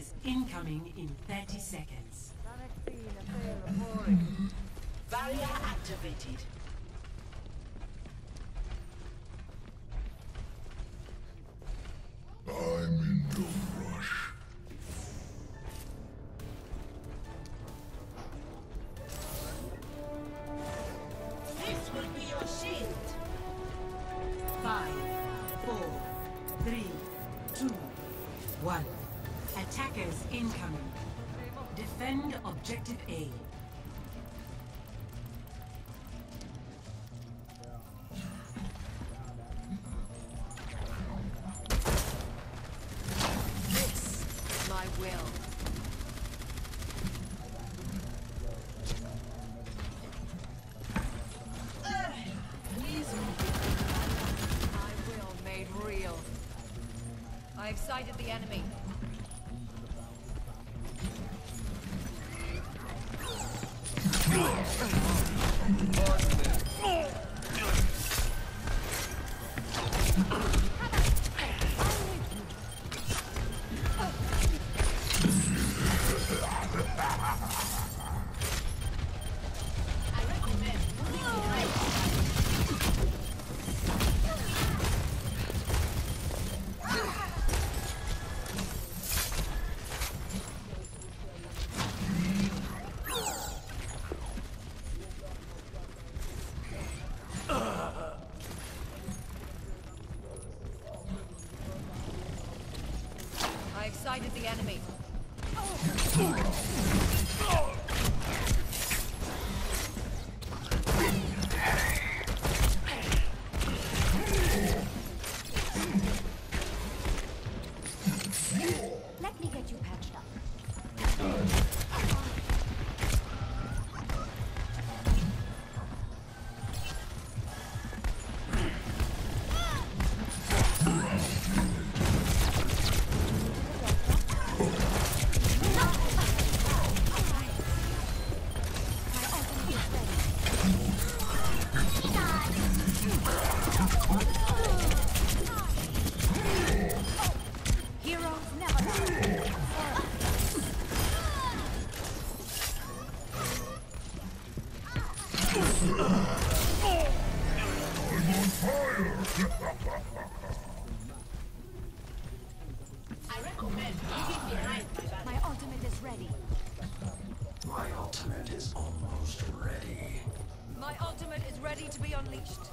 Attackers incoming in 30 seconds. Barrier activated. I'm in no rush. This will be your shield. Five, four, three, two, one. Attackers incoming. Defend objective A. This is my will. Will made real. I the enemy. I have sighted the enemy. Let me get you patched up. Ultimate is ready. My ultimate is almost ready. My ultimate is ready to be unleashed.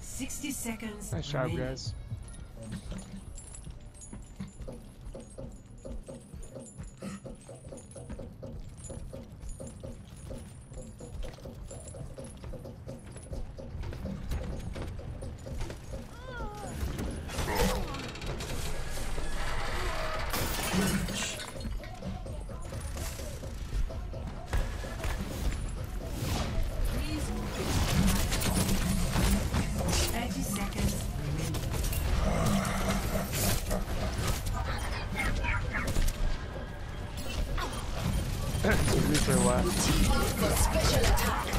60 seconds. Nice job, guys. It's a